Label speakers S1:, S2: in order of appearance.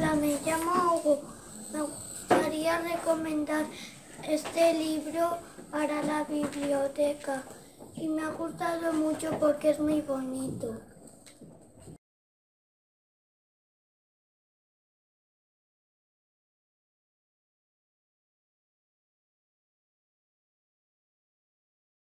S1: Hola, me llamo Hugo. Me gustaría recomendar este libro para la biblioteca y me ha gustado mucho porque es muy bonito.